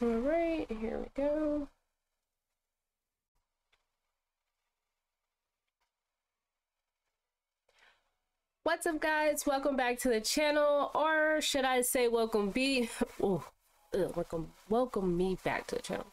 All right, here we go. What's up guys? Welcome back to the channel or should I say welcome be oh welcome welcome me back to the channel.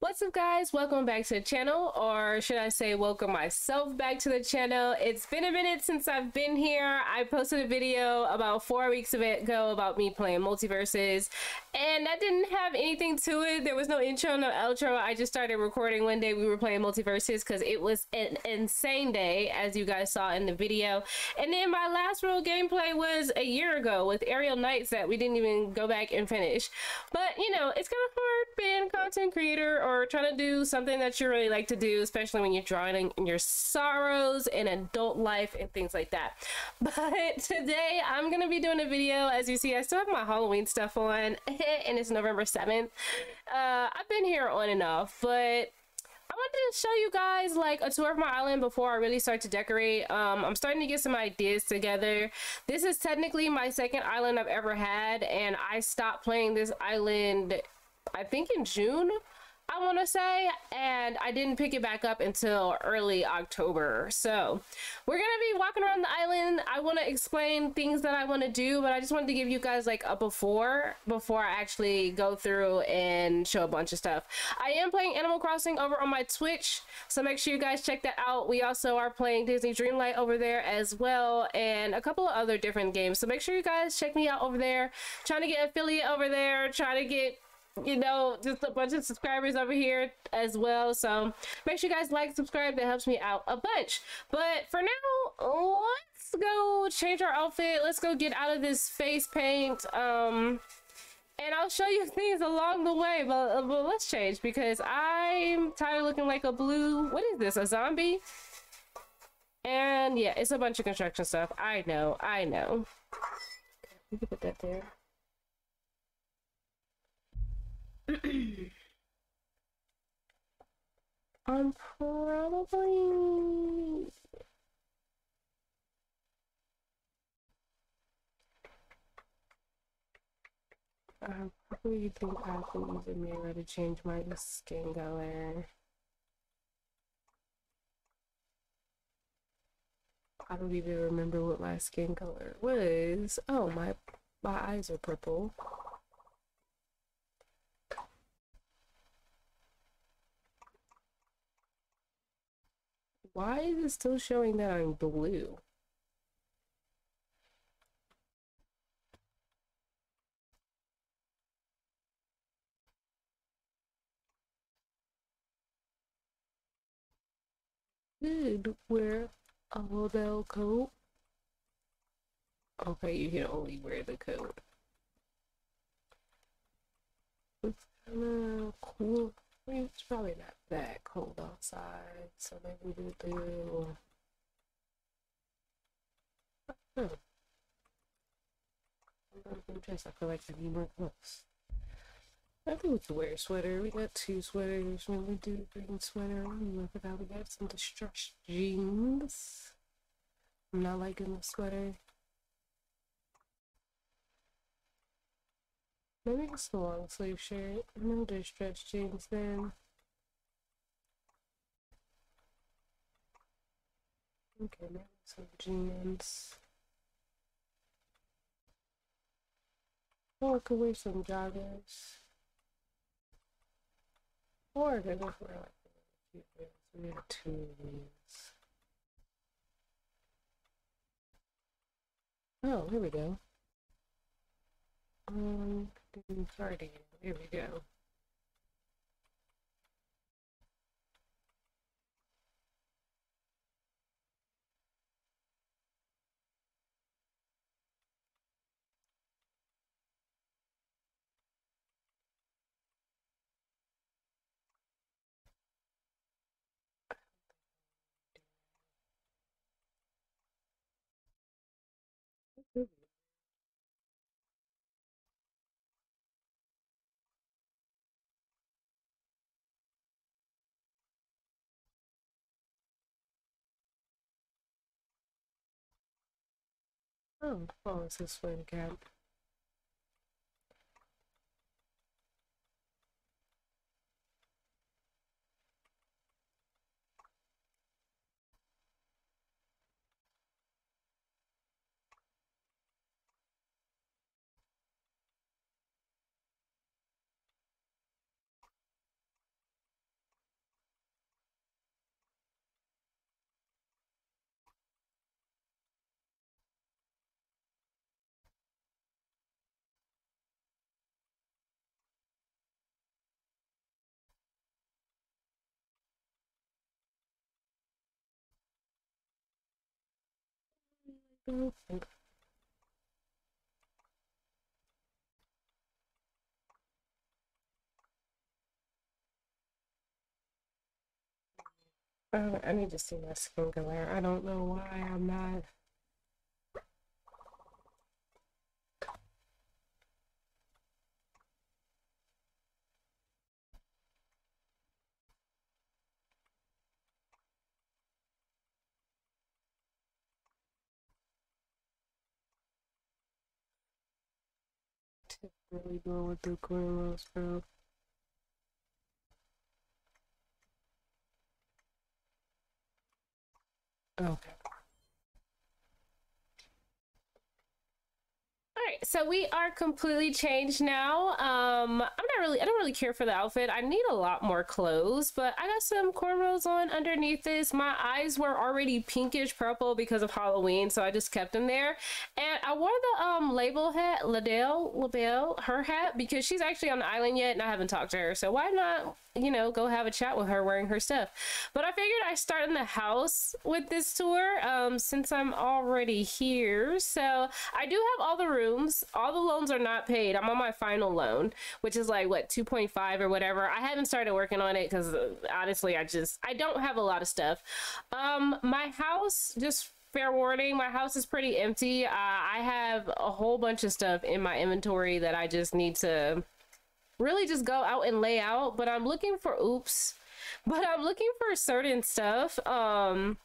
What's up guys? Welcome back to the channel or should I say welcome myself back to the channel. It's been a minute since I've been here. I posted a video about four weeks ago about me playing MultiVersus, and that didn't have anything to it. There was no intro, no outro. I just started recording one day we were playing MultiVersus because it was an insane day as you guys saw in the video. And then my last real gameplay was a year ago with Aerial Knights that we didn't even go back and finish. But you know, it's kind of hard being a content creator or trying to do something that you really like to do, especially when you're drawing in your sorrows in adult life and things like that. But today I'm going to be doing a video. As you see, I still have my Halloween stuff on and it's November 7th. Uh, I've been here on and off, but I wanted to show you guys like a tour of my island before I really start to decorate. Um, I'm starting to get some ideas together. This is technically my second island I've ever had and I stopped playing this island I think in June. I want to say, and I didn't pick it back up until early October. So we're going to be walking around the island. I want to explain things that I want to do, but I just wanted to give you guys like a before, before I actually go through and show a bunch of stuff. I am playing Animal Crossing over on my Twitch, so make sure you guys check that out. We also are playing Disney Dreamlight over there as well, and a couple of other different games. So make sure you guys check me out over there. Trying to get affiliate over there, trying to get you know, just a bunch of subscribers over here as well. So make sure you guys like, subscribe. That helps me out a bunch. But for now, let's go change our outfit. Let's go get out of this face paint. Um, and I'll show you things along the way. But, but let's change because I'm tired of looking like a blue. What is this? A zombie? And yeah, it's a bunch of construction stuff. I know. I know. You can put that there. I'm probably um, I probably think I have to use a mirror to change my skin color. I don't even remember what my skin color was. Oh, my my eyes are purple. Why is it still showing that I'm blue? Did wear a Model coat? Okay, you can only wear the coat. It's kinda cool. I mean, it's probably not that cold outside, so maybe we'll do. Hmm. I'm gonna dress. I feel like I need more clothes. I think we could wear a sweater. We got two sweaters. Maybe we do a green sweater. At that. We got some distressed jeans. I'm not liking the sweater. Maybe it's a long sleeve shirt. No distressed jeans then. Okay, maybe some I could wear some joggers. Or could just wear like. We have two. Oh, here we go. Um, cardigan. Here we go. Oh, well, this is swim camp. Uh, I need to see my skin glare. I don't know why I'm not. Really going with the cornrows, bro. Okay. So we are completely changed now. Um, I'm not really, I don't really care for the outfit. I need a lot more clothes, but I got some cornrows on underneath this. My eyes were already pinkish purple because of Halloween, so I just kept them there. And I wore the um label hat, Ladell, Labelle, her hat, because she's actually on the island yet and I haven't talked to her. So why not you know, go have a chat with her wearing her stuff. But I figured I start in the house with this tour um, since I'm already here. So I do have all the rooms. All the loans are not paid. I'm on my final loan, which is like, what, 2.5 or whatever. I haven't started working on it because uh, honestly, I just, I don't have a lot of stuff. Um, my house, just fair warning my house is pretty empty uh, i have a whole bunch of stuff in my inventory that i just need to really just go out and lay out, but I'm looking for oops. But I'm looking for certain stuff. Um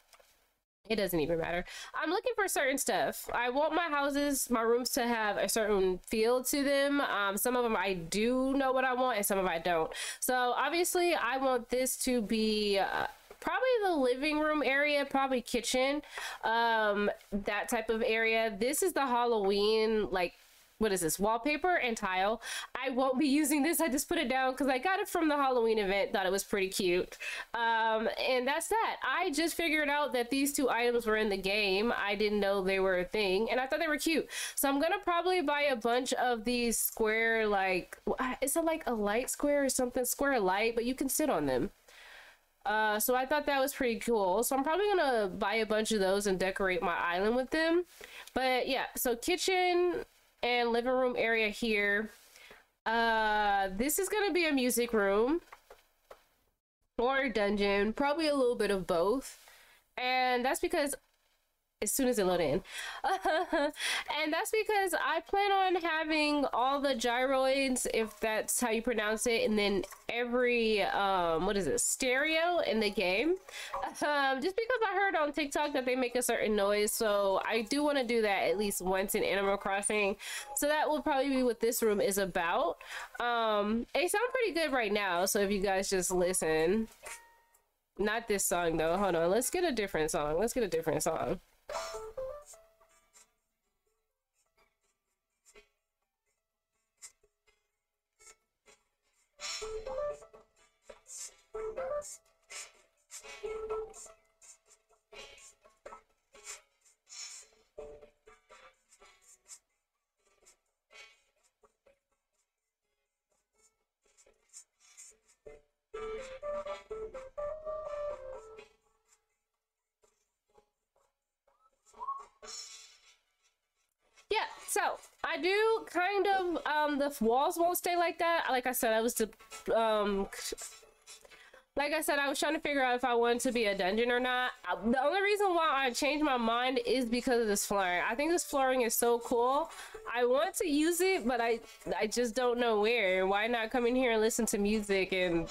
it doesn't even matter. I'm looking for certain stuff. I want my houses, my rooms to have a certain feel to them. Um, some of them I do know what I want, and some of I don't. So obviously, I want this to be. Uh, probably the living room area, probably kitchen, um, that type of area. This is the Halloween like what is this wallpaper and tile. I won't be using this. I just put it down because i got it from the halloween event thought it was pretty cute. Um, and that's that. I just figured out that these two items were in the game. I didn't know they were a thing and i thought they were cute. So i'm gonna probably buy a bunch of these square like is it like a light square or something? Square light but you can sit on them. Uh, so I thought that was pretty cool. So I'm probably gonna buy a bunch of those and decorate my island with them. But yeah, so kitchen and living room area here. Uh, this is gonna be a music room or a dungeon, probably a little bit of both. And that's because as soon as it load in. and that's because I plan on having all the gyroids, if that's how you pronounce it, and then every, um, what is it, stereo in the game. Um, just because I heard on TikTok that they make a certain noise, so I do want to do that at least once in Animal Crossing. So that will probably be what this room is about. Um, it sounds pretty good right now, so if you guys just listen. Not this song though. Hold on. Let's get a different song. Let's get a different song. Yeah, so I do kind of um the walls won't stay like that. Like I said, I was to um like I said, I was trying to figure out if I wanted to be a dungeon or not. Uh, the only reason why I changed my mind is because of this flooring. I think this flooring is so cool. I want to use it, but I I just don't know where. Why not come in here and listen to music and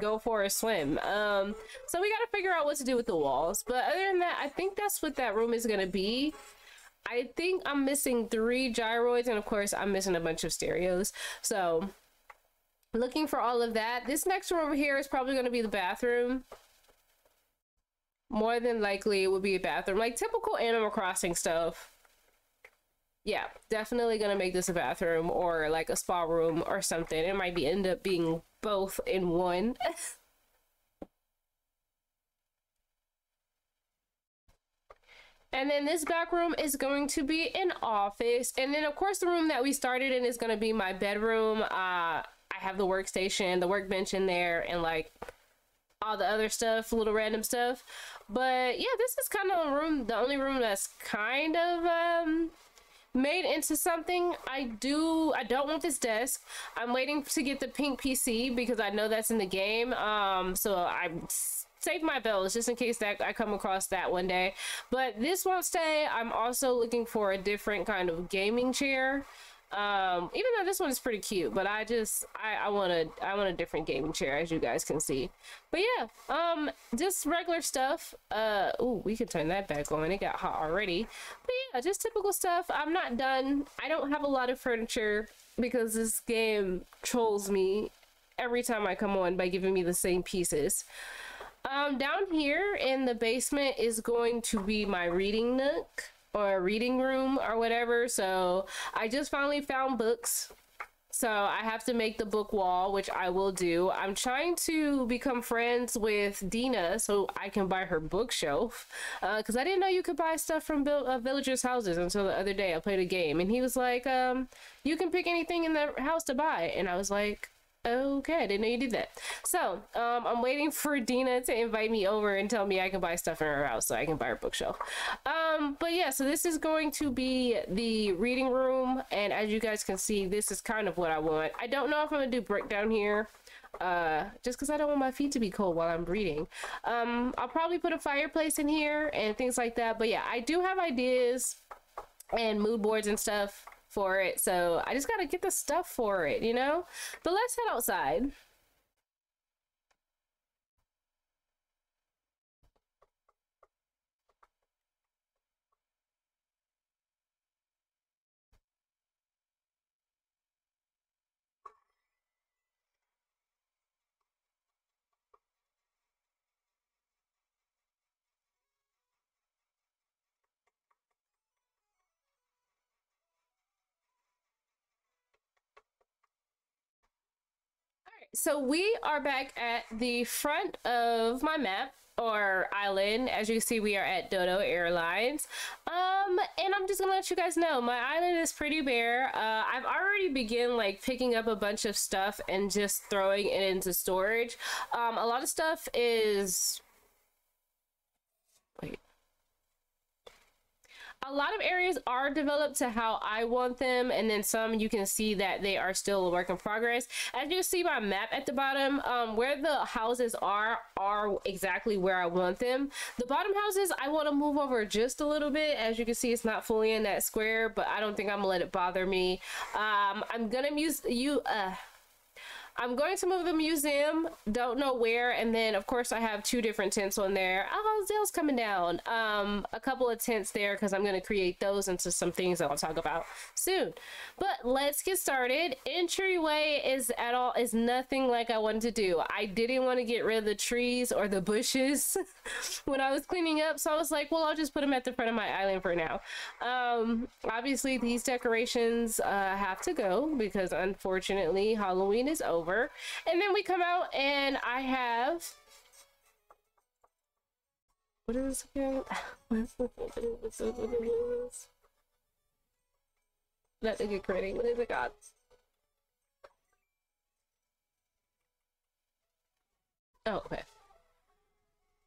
go for a swim? Um, so we got to figure out what to do with the walls. But other than that, I think that's what that room is gonna be. I think I'm missing three gyroids, and of course, I'm missing a bunch of stereos. So, looking for all of that. This next room over here is probably going to be the bathroom. More than likely, it would be a bathroom, like typical Animal Crossing stuff. Yeah, definitely gonna make this a bathroom or like a spa room or something. It might be end up being both in one. And then this back room is going to be an office. And then of course the room that we started in is going to be my bedroom. Uh, I have the workstation, the workbench in there and like all the other stuff, little random stuff. But yeah, this is kind of a room, the only room that's kind of um, made into something. I do, I don't want this desk. I'm waiting to get the pink PC because I know that's in the game. Um, so I'm save my bells just in case that I come across that one day. But this won't stay. I'm also looking for a different kind of gaming chair. Um, even though this one is pretty cute, but I just I, I want a I want a different gaming chair as you guys can see. But yeah, um, just regular stuff. Uh, oh, we can turn that back on. It got hot already. But yeah, just typical stuff. I'm not done. I don't have a lot of furniture because this game trolls me every time I come on by giving me the same pieces. Um, down here in the basement is going to be my reading nook or reading room or whatever. So I just finally found books. So I have to make the book wall, which I will do. I'm trying to become friends with Deena so I can buy her bookshelf. Because uh, I didn't know you could buy stuff from uh, villagers' houses until the other day. I played a game and he was like, um, you can pick anything in the house to buy. And I was like, Okay, I didn't know you did that. So, um, I'm waiting for Deena to invite me over and tell me I can buy stuff in her house so I can buy her bookshelf. Um, but yeah, so this is going to be the reading room, and as you guys can see, this is kind of what I want. I don't know if I'm gonna do breakdown here, uh, just because I don't want my feet to be cold while I'm reading. Um, I'll probably put a fireplace in here and things like that. But yeah, I do have ideas and mood boards and stuff for it. So I just got to get the stuff for it, you know? But let's head outside. So we are back at the front of my map or island. As you see we are at dodo airlines. Um and i'm just gonna let you guys know my island is pretty bare. Uh i've already begun like picking up a bunch of stuff and just throwing it into storage. Um a lot of stuff is a lot of areas are developed to how I want them, and then some you can see that they are still a work in progress. As you see my map at the bottom, um, where the houses are are exactly where I want them. The bottom houses I want to move over just a little bit. As you can see, it's not fully in that square, but I don't think I'm gonna let it bother me. Um, I'm gonna use you. Uh, I'm going to move the museum, don't know where, and then of course I have two different tents on there. Oh, Zale's coming down. Um, a couple of tents there because I'm going to create those into some things that I'll talk about soon. But let's get started. Entryway is at all is nothing like I wanted to do. I didn't want to get rid of the trees or the bushes when I was cleaning up, so I was like, well, I'll just put them at the front of my island for now. Um, obviously these decorations uh, have to go because unfortunately Halloween is over over. And then we come out and I have what is this again? That nigga critting. What is it got? Oh, okay.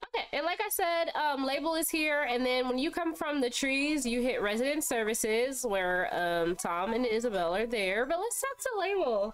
Okay, and like I said, um, label is here, and then when you come from the trees, you hit resident services where um, Tom and Isabelle are there. But let's talk to label.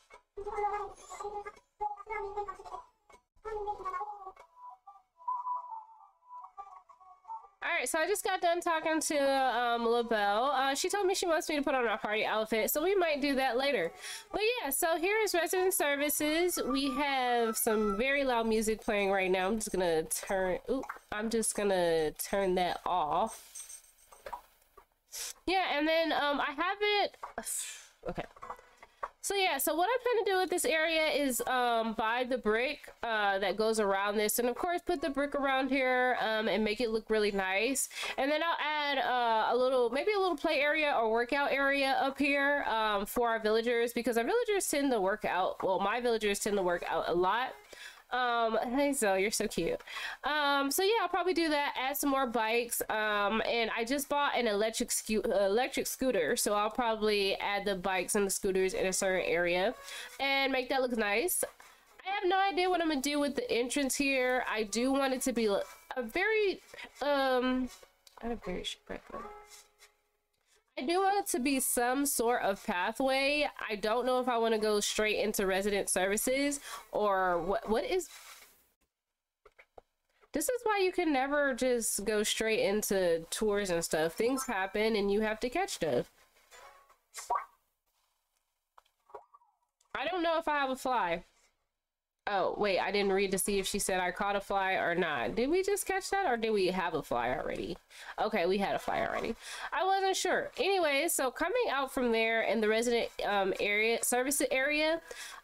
Alright, so I just got done talking to um, LaBelle. Uh, she told me she wants me to put on a party outfit, so we might do that later. But yeah, so here is resident services. We have some very loud music playing right now. I'm just gonna turn. Oop, I'm just gonna turn that off. Yeah, and then um, I haven't. Okay. So yeah, so what I'm to do with this area is um, buy the brick uh, that goes around this, and of course put the brick around here um, and make it look really nice. And then I'll add uh, a little, maybe a little play area or workout area up here um, for our villagers because our villagers tend to work out. Well, my villagers tend to work out a lot. Um, hey Zoe, you're so cute. Um, so yeah, I'll probably do that. Add some more bikes. Um, and I just bought an electric sco electric scooter, so I'll probably add the bikes and the scooters in a certain area and make that look nice. I have no idea what I'm gonna do with the entrance here. I do want it to be a very um, I have very breath. I do want it to be some sort of pathway. I don't know if I want to go straight into resident services or what what is this is why you can never just go straight into tours and stuff. Things happen and you have to catch stuff. I don't know if I have a fly. Oh, wait, I didn't read to see if she said I caught a fly or not. Did we just catch that or did we have a fly already? Okay, we had a fly already. I wasn't sure. Anyway, so coming out from there in the resident um, area, service area,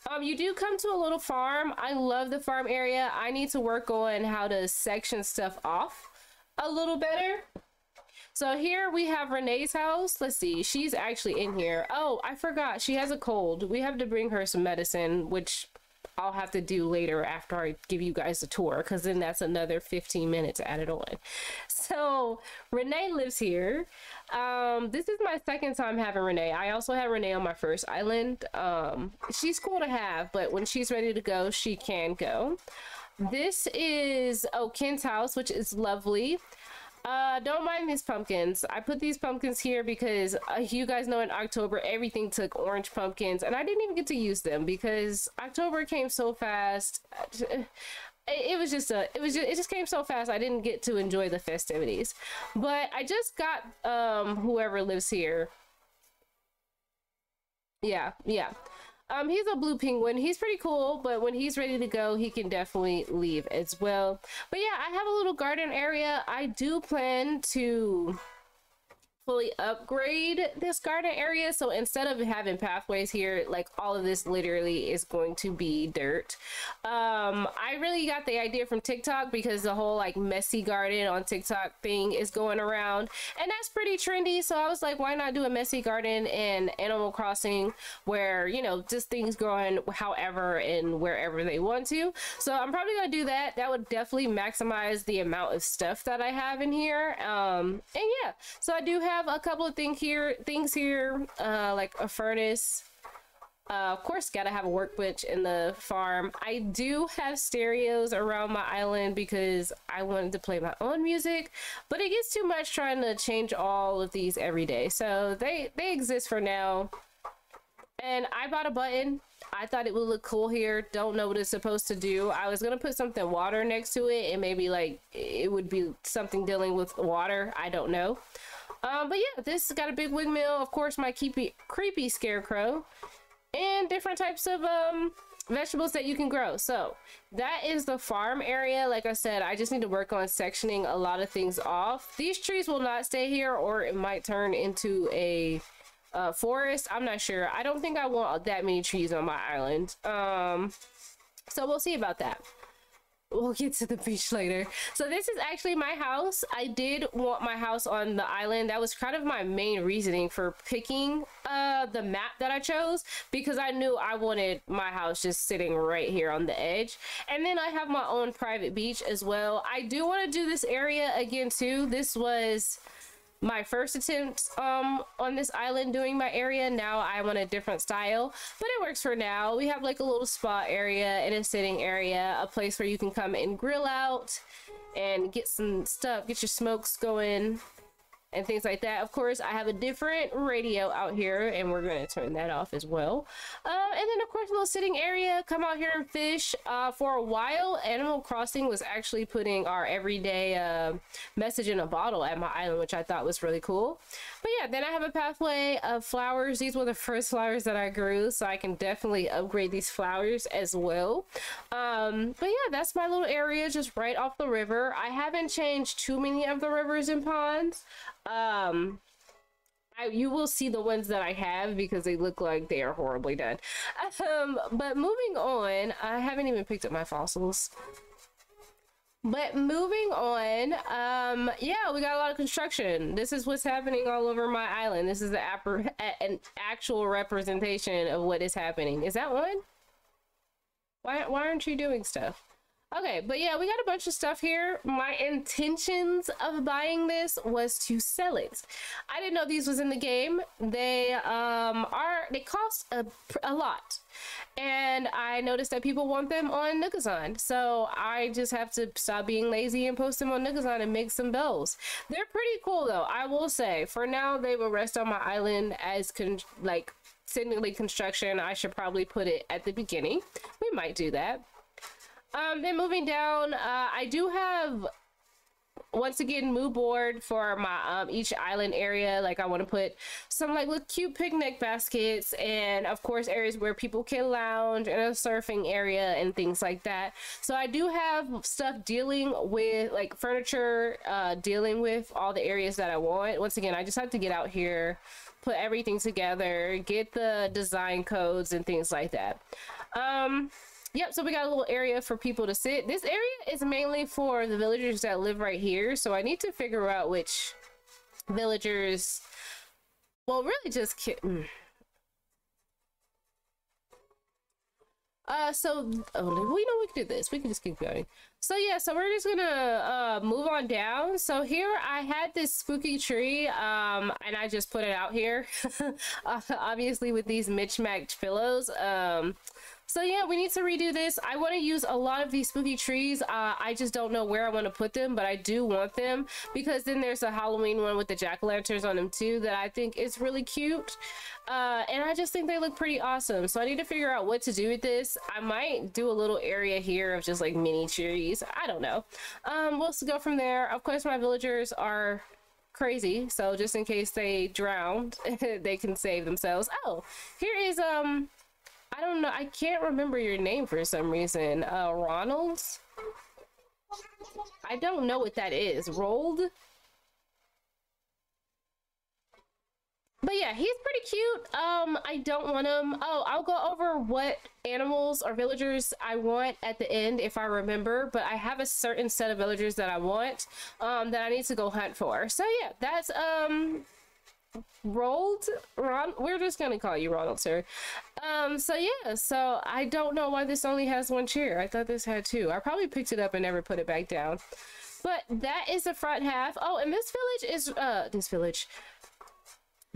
um, you do come to a little farm. I love the farm area. I need to work on how to section stuff off a little better. So here we have Renee's house. Let's see. She's actually in here. Oh, I forgot. She has a cold. We have to bring her some medicine, which I'll have to do later after I give you guys a tour because then that's another 15 minutes added on. So Renee lives here. Um, this is my second time having Renee. I also had Renee on my first island. Um, she's cool to have, but when she's ready to go, she can go. This is oh Ken's house, which is lovely. Uh, don't mind these pumpkins. I put these pumpkins here because uh, you guys know in October everything took orange pumpkins and I didn't even get to use them because October came so fast. It, was just a, it was just, it just came so fast. I didn't get to enjoy the festivities, but I just got, um, whoever lives here. Yeah, yeah. Um, he's a blue penguin. He's pretty cool, but when he's ready to go, he can definitely leave as well. But yeah, I have a little garden area. I do plan to fully upgrade this garden area. So instead of having pathways here, like all of this literally is going to be dirt. Um, I really got the idea from TikTok because the whole like messy garden on TikTok thing is going around and that's pretty trendy. So I was like, why not do a messy garden in Animal Crossing where, you know, just things growing however and wherever they want to. So I'm probably gonna do that. That would definitely maximize the amount of stuff that I have in here. Um, and yeah, so I do have have a couple of things here, things here, uh, like a furnace. Uh, of course, gotta have a workbench in the farm. I do have stereos around my island because I wanted to play my own music, but it gets too much trying to change all of these every day. So they, they exist for now. And I bought a button. I thought it would look cool here. Don't know what it's supposed to do. I was gonna put something water next to it and maybe like it would be something dealing with water. I don't know. Um, but yeah, this got a big windmill. Of course, my creepy, creepy scarecrow. And different types of um, vegetables that you can grow. So that is the farm area. Like I said, I just need to work on sectioning a lot of things off. These trees will not stay here or it might turn into a uh, forest. I'm not sure. I don't think I want that many trees on my island. Um, so we'll see about that we'll get to the beach later. So this is actually my house. I did want my house on the island. That was kind of my main reasoning for picking uh the map that i chose because i knew i wanted my house just sitting right here on the edge. And then i have my own private beach as well. I do want to do this area again too. This was my first attempt um on this island doing my area. Now i want a different style but it works for now. We have like a little spa area and a sitting area a place where you can come and grill out and get some stuff get your smokes going and things like that. Of course, I have a different radio out here, and we're going to turn that off as well. Uh, and then, of course, a little sitting area. Come out here and fish. Uh, for a while, Animal Crossing was actually putting our everyday uh, message in a bottle at my island, which I thought was really cool. But yeah, then I have a pathway of flowers. These were the first flowers that I grew, so I can definitely upgrade these flowers as well. Um, but yeah, that's my little area just right off the river. I haven't changed too many of the rivers and ponds. Um, I, you will see the ones that I have because they look like they are horribly done. Um, but moving on, I haven't even picked up my fossils. But moving on, um, yeah, we got a lot of construction. This is what's happening all over my island. This is the an actual representation of what is happening. Is that one? Why, why aren't you doing stuff? Okay, but yeah, we got a bunch of stuff here. My intentions of buying this was to sell it. I didn't know these was in the game. They um are they cost a, a lot. And I noticed that people want them on Nookazon. So I just have to stop being lazy and post them on Nookazon and make some bells. They're pretty cool though, I will say. For now, they will rest on my island as con like technically construction. I should probably put it at the beginning. We might do that. Um, then moving down, uh, I do have once again mood board for my um each island area. Like i want to put some like little cute picnic baskets and of course areas where people can lounge and a surfing area and things like that. So i do have stuff dealing with like furniture uh dealing with all the areas that i want. Once again i just have to get out here put everything together get the design codes and things like that. Um Yep, so we got a little area for people to sit. This area is mainly for the villagers that live right here, so I need to figure out which villagers... Well, really just... Mm. Uh, so, oh, we know we can do this. We can just keep going. So yeah, so we're just gonna uh, move on down. So here I had this spooky tree, um, and I just put it out here. obviously with these mismatched pillows. Um, so yeah, we need to redo this. I want to use a lot of these spooky trees. Uh, I just don't know where I want to put them, but I do want them because then there's a Halloween one with the jack-o'-lanterns on them too that I think is really cute. Uh, and I just think they look pretty awesome. So I need to figure out what to do with this. I might do a little area here of just like mini trees. I don't know. Um, we'll go from there. Of course, my villagers are crazy so just in case they drowned they can save themselves oh here is um I don't know. I can't remember your name for some reason. Uh, Ronald? I don't know what that is. Roald? But yeah, he's pretty cute. Um, I don't want him. Oh, I'll go over what animals or villagers I want at the end if I remember. But I have a certain set of villagers that I want um, that I need to go hunt for. So yeah, that's um Roald ron we're just gonna call you ronald sir. Um so yeah so i don't know why this only has one chair. I thought this had two. I probably picked it up and never put it back down. But that is the front half. Oh and this village is uh this village.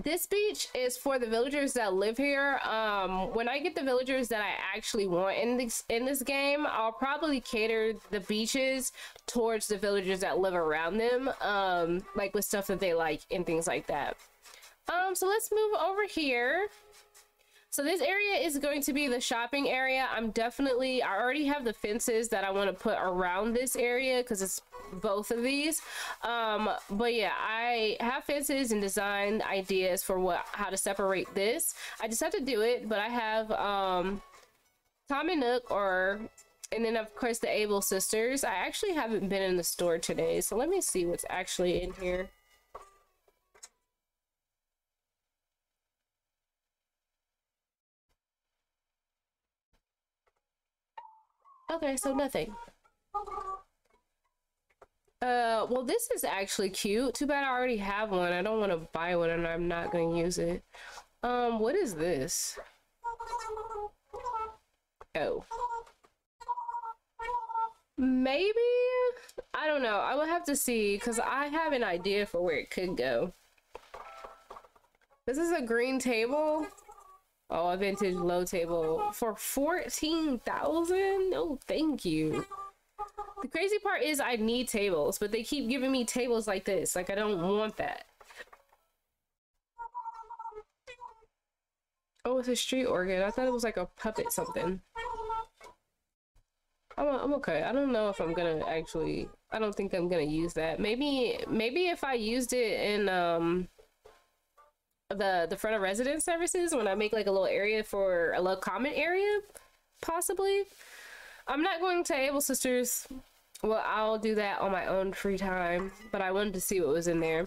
This beach is for the villagers that live here. Um when i get the villagers that i actually want in this in this game i'll probably cater the beaches towards the villagers that live around them um like with stuff that they like and things like that um, so let's move over here. So this area is going to be the shopping area. I'm definitely, I already have the fences that I want to put around this area because it's both of these. Um, but yeah, I have fences and design ideas for what, how to separate this. I just have to do it, but I have, um, Tom and Nook or, and then of course the Able sisters. I actually haven't been in the store today, so let me see what's actually in here. Okay, so nothing. Uh, well, this is actually cute. Too bad I already have one. I don't want to buy one and I'm not going to use it. Um, what is this? Oh. Maybe? I don't know. I will have to see because I have an idea for where it could go. This is a green table. Oh, a vintage low table for 14,000? No, thank you. The crazy part is I need tables, but they keep giving me tables like this. Like, I don't want that. Oh, it's a street organ. I thought it was like a puppet something. I'm, I'm okay. I don't know if I'm gonna actually... I don't think I'm gonna use that. Maybe, maybe if I used it in, um the the front of residence services when I make like a little area for a little comment area, possibly. I'm not going to Able Sisters. Well, I'll do that on my own free time, but I wanted to see what was in there.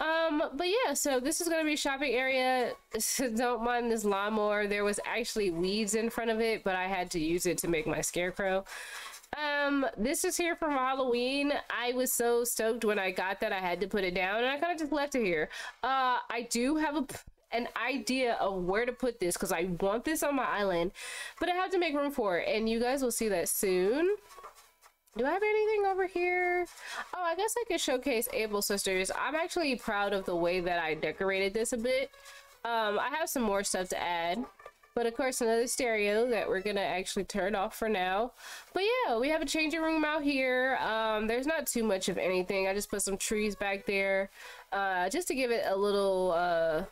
Um, but yeah, so this is gonna be a shopping area. Don't mind this lawnmower. There was actually weeds in front of it, but I had to use it to make my scarecrow. Um, this is here from Halloween. I was so stoked when I got that I had to put it down and I kind of just left it here. Uh, I do have a an idea of where to put this because I want this on my island, but I have to make room for it and you guys will see that soon. Do I have anything over here? Oh, I guess I could showcase Able Sisters. I'm actually proud of the way that I decorated this a bit. Um, I have some more stuff to add. But of course, another stereo that we're gonna actually turn off for now. But yeah, we have a changing room out here. Um, there's not too much of anything. I just put some trees back there uh, just to give it a little, uh,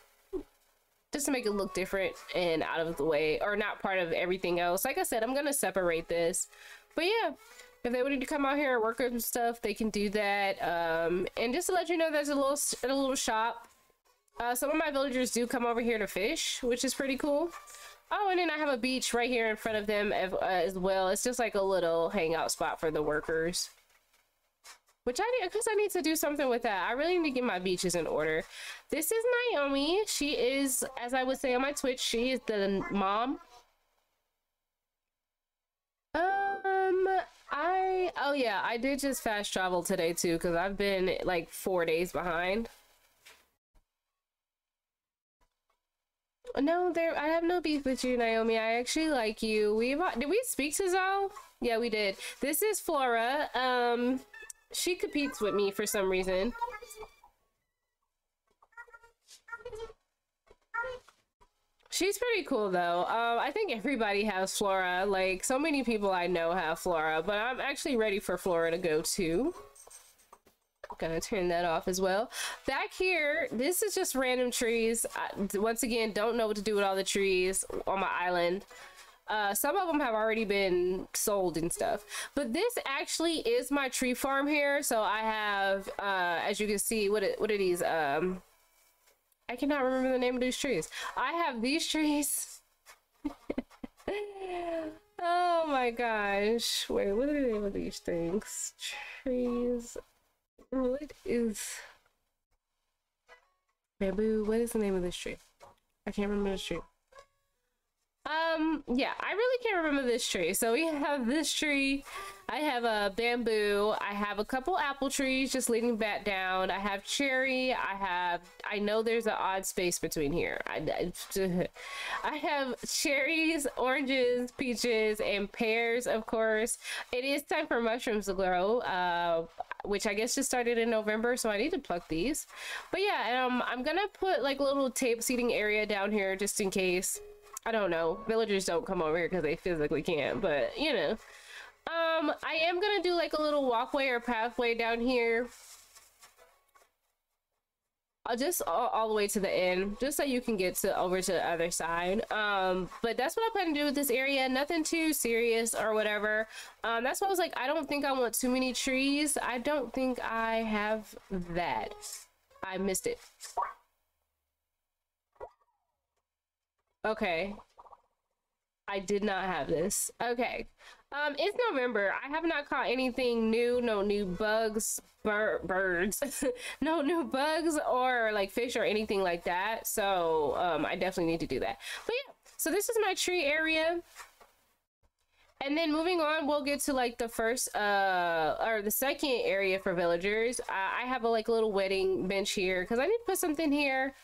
just to make it look different and out of the way or not part of everything else. Like I said, I'm gonna separate this. But yeah, if they wanted to come out here and work on stuff, they can do that. Um, and just to let you know, there's a little a little shop. Uh, some of my villagers do come over here to fish, which is pretty cool. Oh, and then I have a beach right here in front of them as, uh, as well. It's just like a little hangout spot for the workers. Which I need, because I need to do something with that. I really need to get my beaches in order. This is Naomi. She is, as I would say on my Twitch, she is the mom. Um, I oh yeah, I did just fast travel today too because I've been like four days behind. No, there. I have no beef with you, Naomi. I actually like you. We did we speak to Zoe? Yeah, we did. This is Flora. Um, she competes with me for some reason. She's pretty cool though. Um, I think everybody has Flora. Like so many people I know have Flora, but I'm actually ready for Flora to go too. Gonna turn that off as well. Back here, this is just random trees. I, once again, don't know what to do with all the trees on my island. Uh, some of them have already been sold and stuff. But this actually is my tree farm here. So I have, uh, as you can see, what, it, what are these? Um, I cannot remember the name of these trees. I have these trees. oh my gosh. Wait, what are the name of these things? Trees. What is bamboo? What is the name of this tree? I can't remember the tree. Um, yeah, I really can't remember this tree. So we have this tree. I have a bamboo. I have a couple apple trees just leading back down. I have cherry. I have, I know there's an odd space between here. I, I have cherries, oranges, peaches, and pears, of course. It is time for mushrooms to grow, uh, which I guess just started in November. So I need to pluck these. But yeah, um, I'm gonna put like a little tape seating area down here just in case. I don't know. Villagers don't come over here because they physically can't, but you know. Um, I am gonna do like a little walkway or pathway down here. I'll just all, all, the way to the end, just so you can get to over to the other side. Um, but that's what I plan to do with this area. Nothing too serious or whatever. Um, that's why I was like, I don't think I want too many trees. I don't think I have that. I missed it. Okay. I did not have this. Okay. Um, it's November. I have not caught anything new. No new bugs, bir birds, no new bugs or like fish or anything like that. So um, I definitely need to do that. But yeah, so this is my tree area. And then moving on, we'll get to like the first uh or the second area for villagers. Uh, I have a like little wedding bench here because I need to put something here.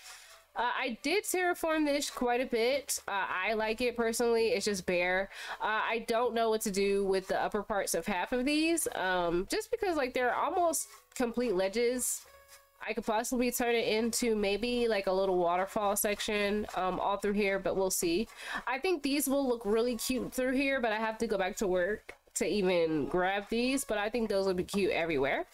Uh, I did terraform this quite a bit. Uh, I like it personally. It's just bare. Uh, I don't know what to do with the upper parts of half of these. Um, just because like they're almost complete ledges. I could possibly turn it into maybe like a little waterfall section um, all through here, but we'll see. I think these will look really cute through here, but I have to go back to work to even grab these, but I think those would be cute everywhere.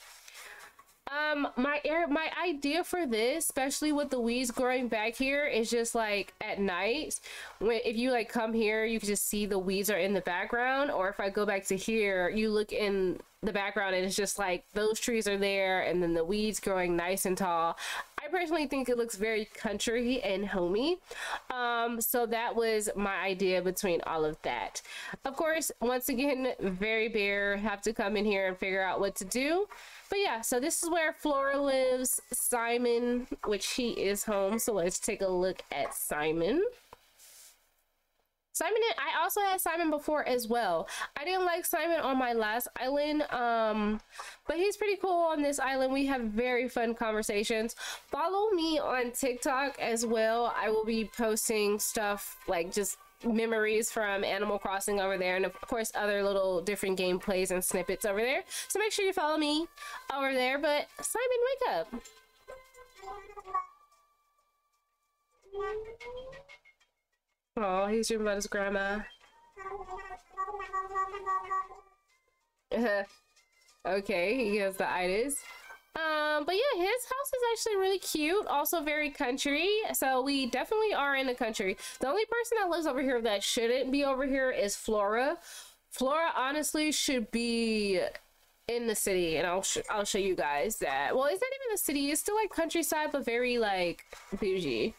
Um, my air, my idea for this, especially with the weeds growing back here, is just like at night, when if you like come here, you can just see the weeds are in the background. Or if I go back to here, you look in the background and it's just like those trees are there, and then the weeds growing nice and tall. I personally think it looks very country and homey. Um, so that was my idea between all of that. Of course, once again, very bare. Have to come in here and figure out what to do. But yeah, so this is where Flora lives. Simon, which he is home. So let's take a look at Simon. Simon, I also had Simon before as well. I didn't like Simon on my last island, um, but he's pretty cool on this island. We have very fun conversations. Follow me on TikTok as well. I will be posting stuff like just memories from Animal Crossing over there, and of course, other little different gameplays and snippets over there. So make sure you follow me over there. But Simon, wake up. Oh, he's dreaming about his grandma. okay, he has the itis. Um, but yeah, his house is actually really cute. Also very country. So we definitely are in the country. The only person that lives over here that shouldn't be over here is Flora. Flora honestly should be in the city and I'll sh I'll show you guys that. Well, it's not even the city. It's still like countryside but very like bougie.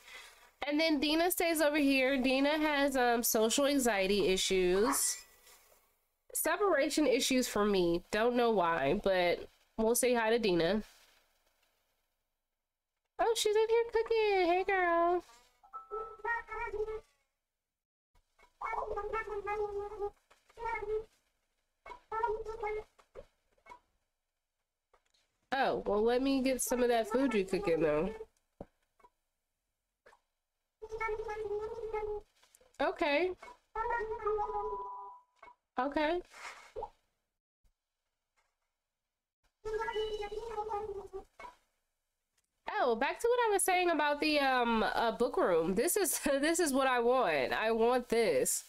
And then Deena stays over here. Deena has um social anxiety issues. Separation issues for me. Don't know why, but we'll say hi to Deena. Oh, she's in here cooking. Hey, girl. Oh, well, let me get some of that food you cooking, though. Okay. Okay. Oh, back to what I was saying about the um uh, book room. This is this is what I want. I want this.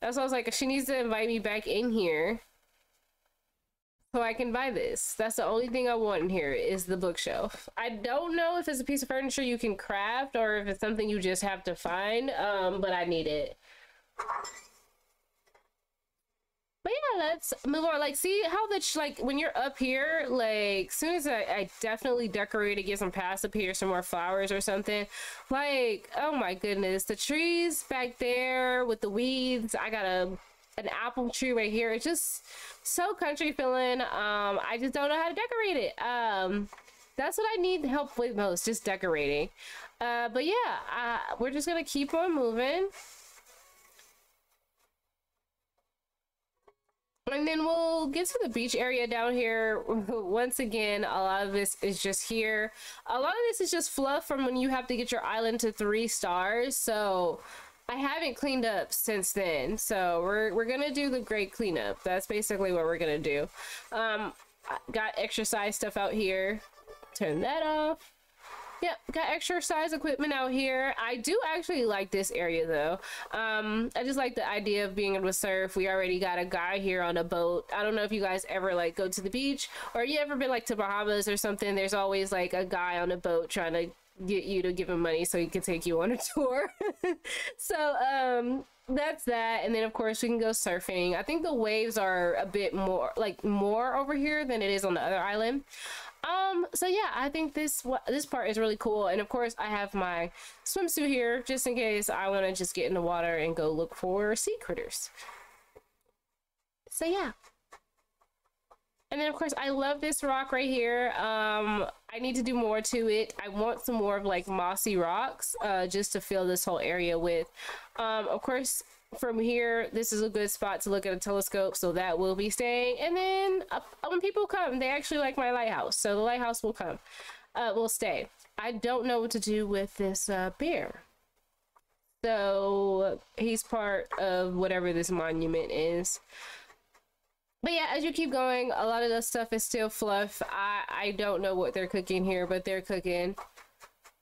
That's why I was like, she needs to invite me back in here so I can buy this. That's the only thing I want in here is the bookshelf. I don't know if it's a piece of furniture you can craft or if it's something you just have to find, um, but I need it. But yeah, let's move on. Like, see how the like when you're up here, like, soon as I, I definitely decorated, get some paths up here, some more flowers or something. Like, oh my goodness, the trees back there with the weeds. I got a an apple tree right here. It's just so country feeling. Um, I just don't know how to decorate it. Um, that's what I need help with most, just decorating. Uh, but yeah, uh, we're just gonna keep on moving. And then we'll get to the beach area down here. Once again, a lot of this is just here. A lot of this is just fluff from when you have to get your island to three stars. So I haven't cleaned up since then. So we're, we're going to do the great cleanup. That's basically what we're going to do. Um, got exercise stuff out here. Turn that off. Yep, got exercise equipment out here. I do actually like this area though. Um, I just like the idea of being able to surf. We already got a guy here on a boat. I don't know if you guys ever like go to the beach or you ever been like to Bahamas or something. There's always like a guy on a boat trying to get you to give him money so he can take you on a tour. so um that's that and then of course we can go surfing i think the waves are a bit more like more over here than it is on the other island um so yeah i think this this part is really cool. And of course i have my swimsuit here just in case i want to just get in the water and go look for sea critters. So yeah. And then of course i love this rock right here. Um i need to do more to it. I want some more of like mossy rocks uh just to fill this whole area with. Um of course from here, this is a good spot to look at a telescope, so that will be staying. And then uh, when people come, they actually like my lighthouse, so the lighthouse will come, uh, will stay. I don't know what to do with this uh, bear. So he's part of whatever this monument is. But yeah, as you keep going, a lot of the stuff is still fluff. I, I don't know what they're cooking here, but they're cooking.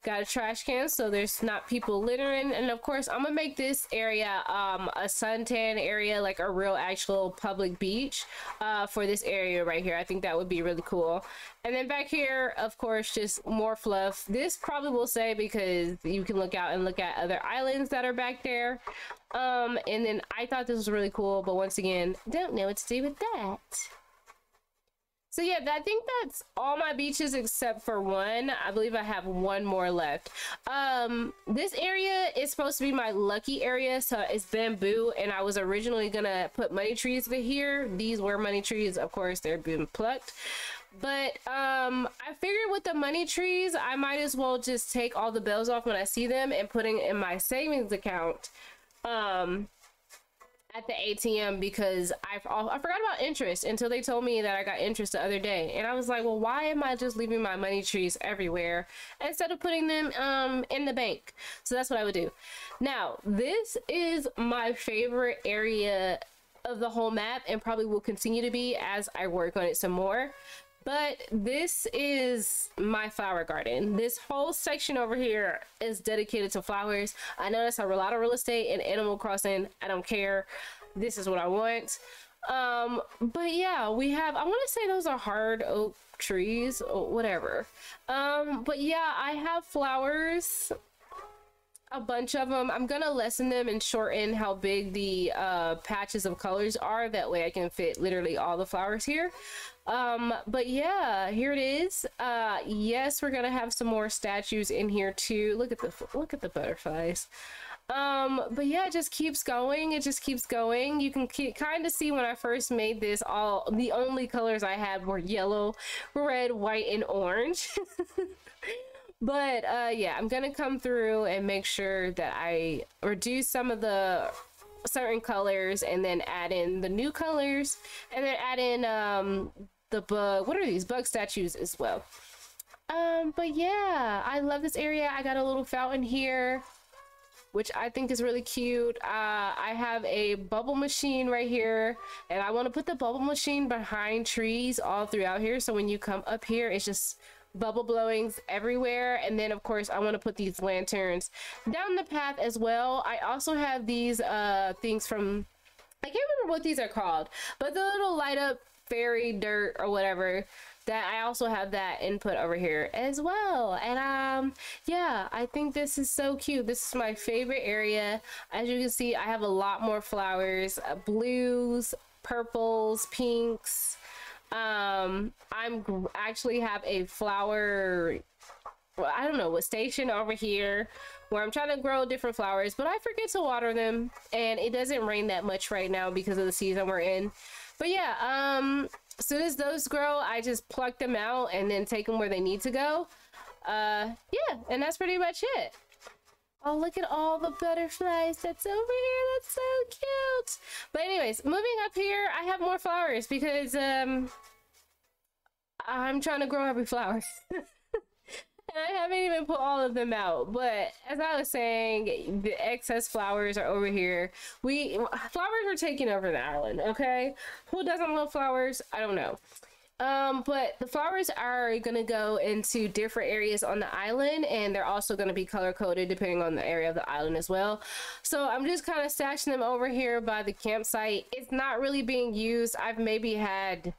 Got a trash can so there's not people littering. And of course i'm gonna make this area um a suntan area like a real actual public beach uh for this area right here. I think that would be really cool. And then back here of course just more fluff. This probably will say because you can look out and look at other islands that are back there. Um and then i thought this was really cool but once again don't know what to do with that so yeah, I think that's all my beaches except for one. I believe I have one more left. Um, this area is supposed to be my lucky area, so it's bamboo, and I was originally gonna put money trees over here. These were money trees, of course, they're being plucked. But um, I figured with the money trees, I might as well just take all the bells off when I see them and putting in my savings account. Um, at the ATM because I, I forgot about interest until they told me that I got interest the other day. And I was like, well, why am I just leaving my money trees everywhere instead of putting them um, in the bank? So that's what I would do. Now, this is my favorite area of the whole map and probably will continue to be as I work on it some more but this is my flower garden. This whole section over here is dedicated to flowers. I know that's a lot of real estate in Animal Crossing. I don't care. This is what I want. Um, but yeah, we have, I want to say those are hard oak trees or whatever. Um, but yeah, I have flowers a bunch of them. I'm gonna lessen them and shorten how big the uh, patches of colors are. That way I can fit literally all the flowers here. Um, but yeah, here it is. Uh, yes, we're gonna have some more statues in here too. Look at the look at the butterflies. Um, but yeah, it just keeps going. It just keeps going. You can kind of see when I first made this, all the only colors I had were yellow, red, white, and orange. but uh, yeah, I'm gonna come through and make sure that I reduce some of the certain colors and then add in the new colors and then add in um the bug what are these? Bug statues as well. Um but yeah i love this area. I got a little fountain here which i think is really cute. Uh i have a bubble machine right here and i want to put the bubble machine behind trees all throughout here. So when you come up here it's just bubble blowings everywhere. And then of course i want to put these lanterns down the path as well. I also have these uh things from i can't remember what these are called but the little light up fairy dirt or whatever that I also have that input over here as well. And um, yeah, I think this is so cute. This is my favorite area. As you can see, I have a lot more flowers, uh, blues, purples, pinks. Um, I'm actually have a flower, well, I don't know what station over here where I'm trying to grow different flowers, but I forget to water them and it doesn't rain that much right now because of the season we're in. But yeah, um, as soon as those grow, I just pluck them out and then take them where they need to go. Uh, yeah, and that's pretty much it. Oh, look at all the butterflies that's over here. That's so cute. But anyways, moving up here, I have more flowers because um, I'm trying to grow every flower. I haven't even put all of them out, but as I was saying, the excess flowers are over here. We flowers are taking over the island. Okay, who doesn't love flowers? I don't know. Um, but the flowers are gonna go into different areas on the island, and they're also gonna be color coded depending on the area of the island as well. So I'm just kind of stashing them over here by the campsite. It's not really being used. I've maybe had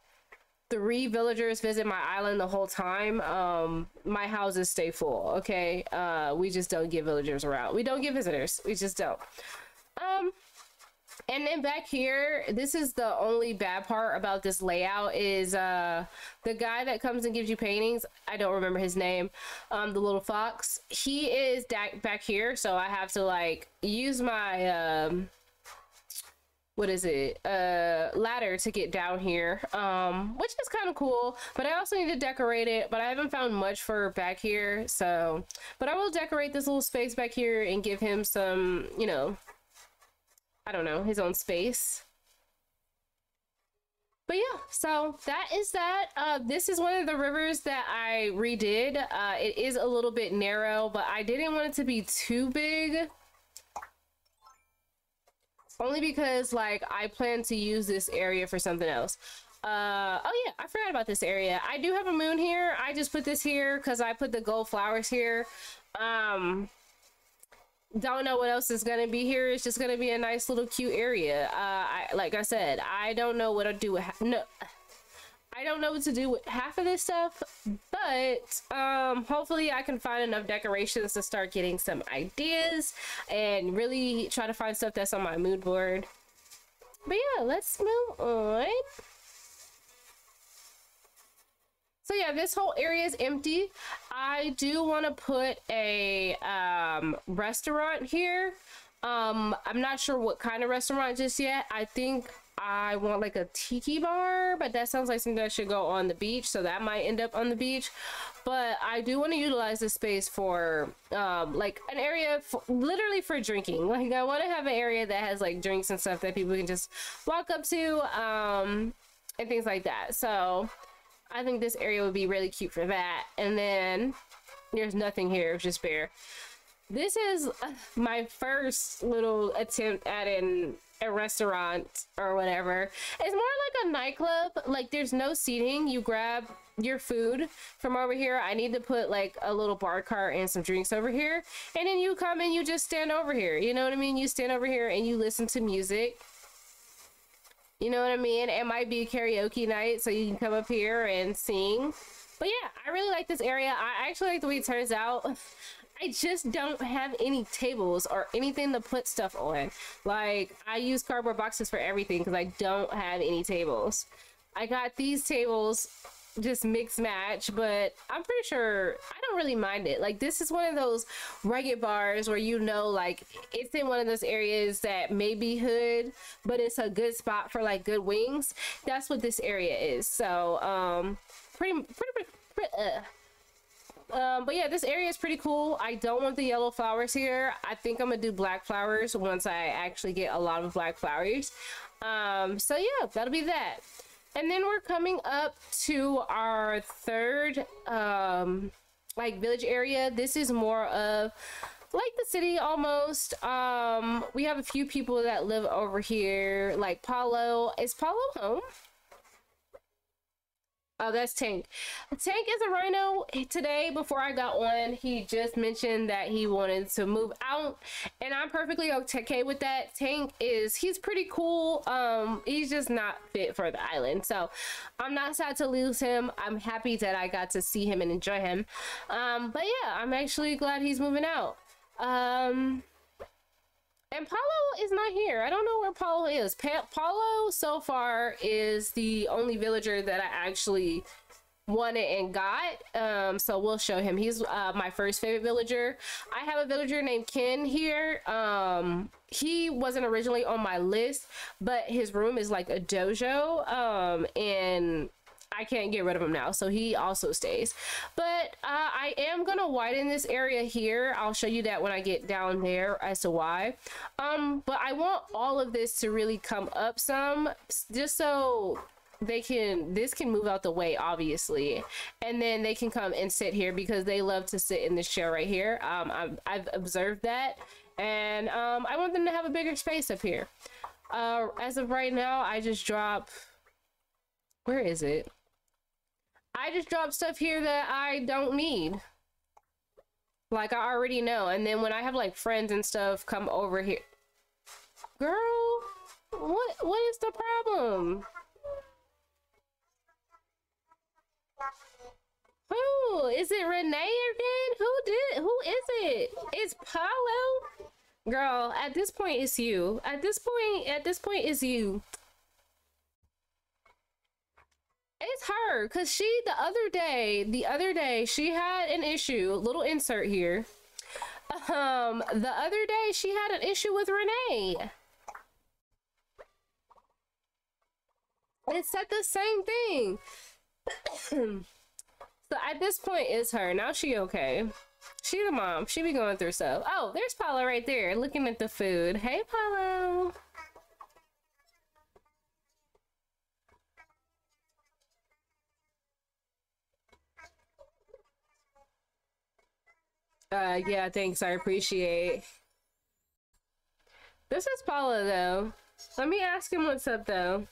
three villagers visit my island the whole time, um, my houses stay full. Okay, uh, we just don't get villagers around. We don't get visitors. We just don't. Um, and then back here, this is the only bad part about this layout is uh, the guy that comes and gives you paintings. I don't remember his name. Um, the little fox. He is back here, so I have to like use my um what is it? Uh ladder to get down here um which is kind of cool but i also need to decorate it but i haven't found much for back here so but i will decorate this little space back here and give him some you know i don't know his own space. But yeah so that is that. Uh this is one of the rivers that i redid. Uh it is a little bit narrow but i didn't want it to be too big only because like I plan to use this area for something else. uh oh yeah i forgot about this area. I do have a moon here. I just put this here because i put the gold flowers here. Um don't know what else is gonna be here. It's just gonna be a nice little cute area. Uh I, like i said i don't know what to do with no I don't know what to do with half of this stuff, but um, hopefully I can find enough decorations to start getting some ideas and really try to find stuff that's on my mood board. But yeah, let's move on. So yeah, this whole area is empty. I do want to put a um, restaurant here. Um, I'm not sure what kind of restaurant just yet. I think I want like a tiki bar, but that sounds like something that should go on the beach, so that might end up on the beach. But I do want to utilize this space for um, like an area literally for drinking. Like I want to have an area that has like drinks and stuff that people can just walk up to um, and things like that. So I think this area would be really cute for that. And then there's nothing here, it's just bare. This is my first little attempt at an a restaurant or whatever. It's more like a nightclub. Like there's no seating. You grab your food from over here. I need to put like a little bar cart and some drinks over here. And then you come and you just stand over here. You know what I mean? You stand over here and you listen to music. You know what I mean? It might be karaoke night, so you can come up here and sing. But yeah, I really like this area. I actually like the way it turns out. I just don't have any tables or anything to put stuff on. Like, I use cardboard boxes for everything because I don't have any tables. I got these tables just mix match, but I'm pretty sure I don't really mind it. Like, this is one of those rugged bars where you know, like, it's in one of those areas that may be hood, but it's a good spot for like good wings. That's what this area is. So, um, pretty, pretty, pretty, uh, um, but yeah, this area is pretty cool. I don't want the yellow flowers here. I think I'm gonna do black flowers once I actually get a lot of black flowers. Um, so yeah, that'll be that. And then we're coming up to our third um, like village area. This is more of like the city almost. Um, we have a few people that live over here, like Paolo. Is Paolo home? Oh, that's Tank. Tank is a rhino. Today, before I got on, he just mentioned that he wanted to move out, and I'm perfectly okay with that. Tank is he's pretty cool. Um, he's just not fit for the island, so I'm not sad to lose him. I'm happy that I got to see him and enjoy him. Um, but yeah, I'm actually glad he's moving out. Um, and Paolo is not here. I don't know where Paolo is. Pa Paolo so far is the only villager that I actually wanted and got. Um, so we'll show him. He's uh, my first favorite villager. I have a villager named Ken here. Um, he wasn't originally on my list, but his room is like a dojo. Um, and I can't get rid of him now, so he also stays. But uh, I am gonna widen this area here. I'll show you that when I get down there as to why. Um, but I want all of this to really come up some, just so they can this can move out the way obviously and then they can come and sit here because they love to sit in this chair right here um I've, I've observed that and um i want them to have a bigger space up here uh as of right now i just drop where is it I just drop stuff here that I don't need. Like I already know. And then when I have like friends and stuff come over here. Girl, what what is the problem? Who? Is it Renee again? Who did who is it? It's Paolo? Girl, at this point it's you. At this point, at this point it's you. It's her, cause she the other day, the other day she had an issue. Little insert here. Um, the other day she had an issue with Renee. It said the same thing. so at this point, it's her. Now she okay. She the mom. She be going through stuff. Oh, there's Paolo right there, looking at the food. Hey, Paolo. Uh, yeah, thanks. I appreciate. This is Paolo, though. Let me ask him what's up, though.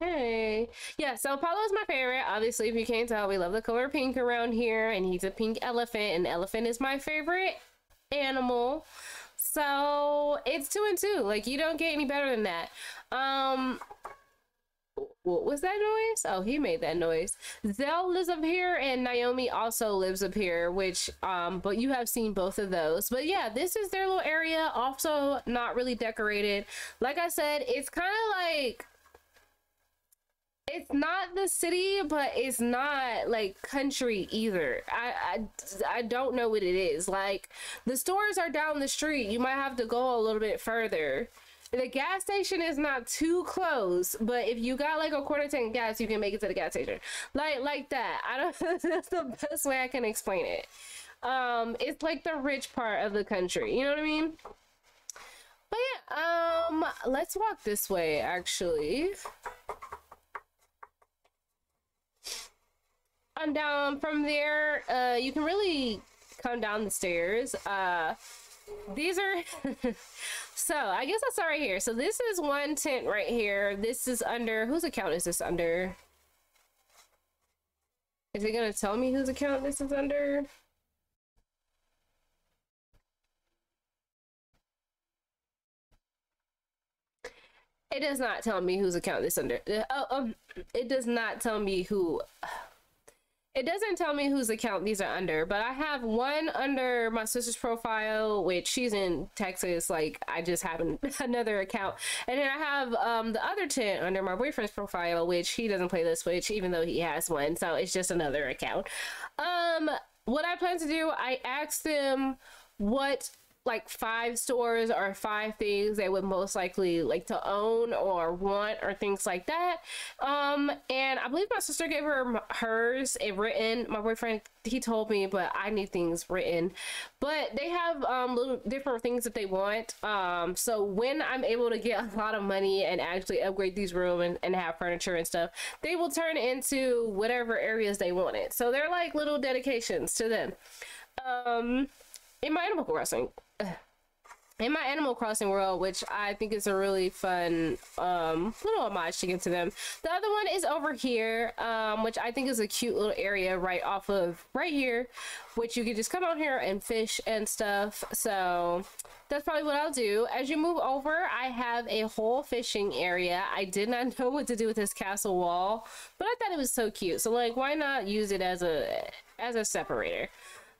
Hey. Yeah, so Paolo is my favorite. Obviously, if you can't tell, we love the color pink around here, and he's a pink elephant, and elephant is my favorite animal. So it's two and two. Like you don't get any better than that. Um what was that noise? Oh, he made that noise. Zell lives up here and Naomi also lives up here, which um but you have seen both of those. But yeah, this is their little area, also not really decorated. Like I said, it's kind of like it's not the city, but it's not like country either. I, I I don't know what it is. Like the stores are down the street. You might have to go a little bit further. The gas station is not too close, but if you got like a quarter tank gas, you can make it to the gas station. Like like that. I don't that's the best way I can explain it. Um it's like the rich part of the country. You know what I mean? But yeah, um let's walk this way actually. And down from there, uh you can really come down the stairs. Uh these are so i guess i'll start right here. So this is one tent right here. This is under whose account is this under? Is it gonna tell me whose account this is under? It does not tell me whose account this under oh um, it does not tell me who it doesn't tell me whose account these are under, but I have one under my sister's profile, which she's in Texas. Like I just have an, another account, and then I have um, the other tent under my boyfriend's profile, which he doesn't play the Switch, even though he has one. So it's just another account. Um, what I plan to do, I asked them what like five stores or five things they would most likely like to own or want or things like that. Um and i believe my sister gave her hers it written. My boyfriend he told me but i need things written. But they have um little different things that they want. Um so when i'm able to get a lot of money and actually upgrade these room and, and have furniture and stuff they will turn into whatever areas they want it. So they're like little dedications to them. Um in my Animal Crossing. In my Animal Crossing world, which I think is a really fun um, little homage to give to them. The other one is over here, um, which I think is a cute little area right off of right here, which you can just come out here and fish and stuff. So that's probably what I'll do. As you move over, I have a whole fishing area. I did not know what to do with this castle wall, but I thought it was so cute. So like, why not use it as a as a separator?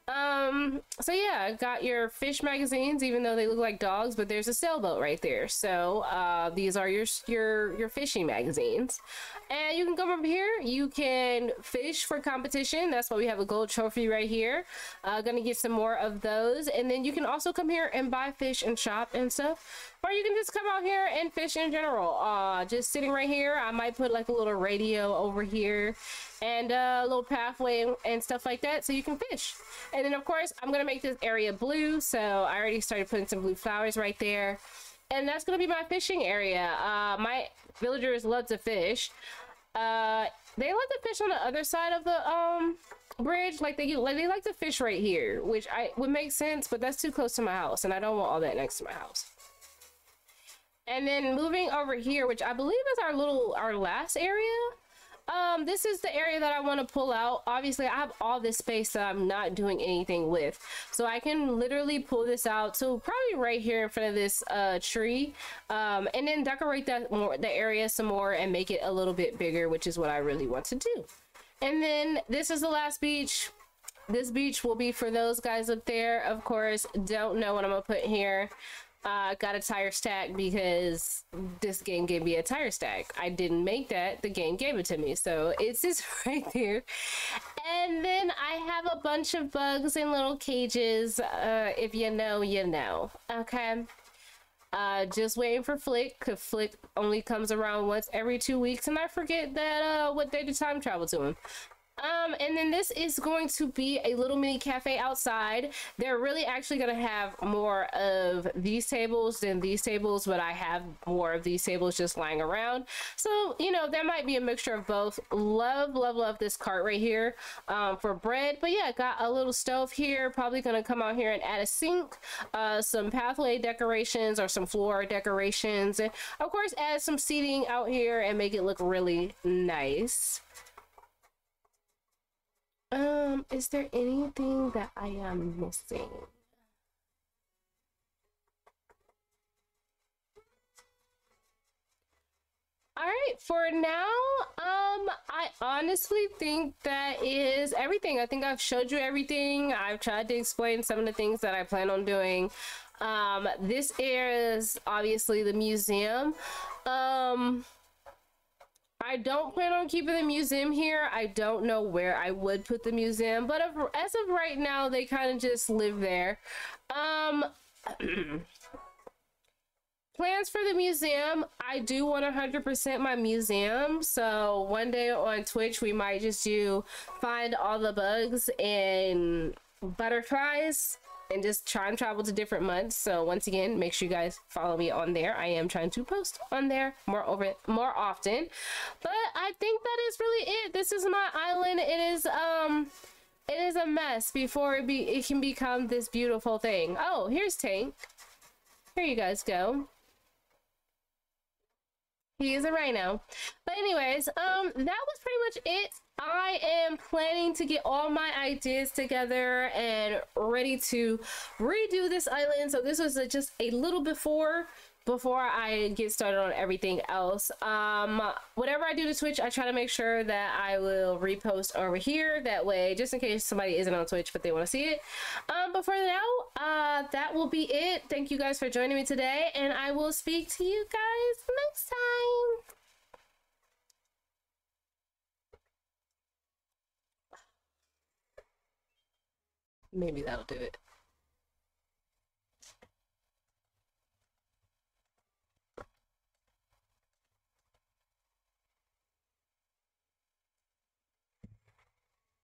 Um, so yeah, got your fish magazines, even though they look like dogs, but there's a sailboat right there. So, uh, these are your, your, your fishing magazines. And you can come up here, you can fish for competition. That's why we have a gold trophy right here. Uh, gonna get some more of those. And then you can also come here and buy fish and shop and stuff or you can just come out here and fish in general. Uh just sitting right here i might put like a little radio over here and a little pathway and stuff like that so you can fish. And then of course i'm gonna make this area blue so i already started putting some blue flowers right there. And that's gonna be my fishing area. Uh my villagers love to fish. Uh they like to fish on the other side of the um bridge. Like they like they like to fish right here which i would make sense but that's too close to my house and i don't want all that next to my house and then moving over here, which I believe is our little, our last area. Um, this is the area that I want to pull out. Obviously, I have all this space that I'm not doing anything with. So I can literally pull this out. So probably right here in front of this uh, tree. Um, and then decorate that more, the area some more and make it a little bit bigger, which is what I really want to do. And then this is the last beach. This beach will be for those guys up there. Of course, don't know what I'm to put here uh, got a tire stack because this game gave me a tire stack. I didn't make that, the game gave it to me. So it's just right there. And then I have a bunch of bugs in little cages. Uh, if you know, you know. Okay. Uh, just waiting for Flick, because Flick only comes around once every two weeks, and I forget that uh, what day to time travel to him. Um, and then this is going to be a little mini cafe outside. They're really actually going to have more of these tables than these tables, but I have more of these tables just lying around. So, you know, that might be a mixture of both. Love, love, love this cart right here um, for bread. But yeah, got a little stove here. Probably going to come out here and add a sink, uh, some pathway decorations or some floor decorations. And of course, add some seating out here and make it look really nice. Um, is there anything that I am missing? All right, for now, um, I honestly think that is everything. I think I've showed you everything. I've tried to explain some of the things that I plan on doing. Um, this is obviously the museum. Um, I don't plan on keeping the museum here. I don't know where I would put the museum, but as of right now, they kind of just live there. Um, plans for the museum. I do want 100% my museum. So one day on Twitch, we might just do find all the bugs and butterflies and just try and travel to different months. So once again, make sure you guys follow me on there. I am trying to post on there more over more often. But I think that is really it. This is my island. It is um it is a mess before it be it can become this beautiful thing. Oh, here's Tank. Here you guys go. He is a rhino. But anyways, um, that was pretty much it. I am planning to get all my ideas together and ready to redo this island. So this was a, just a little before before I get started on everything else. Um, whatever I do to Twitch, I try to make sure that I will repost over here. That way, just in case somebody isn't on Twitch but they want to see it. Um, but for now, uh, that will be it. Thank you guys for joining me today, and I will speak to you guys next time. Maybe that'll do it.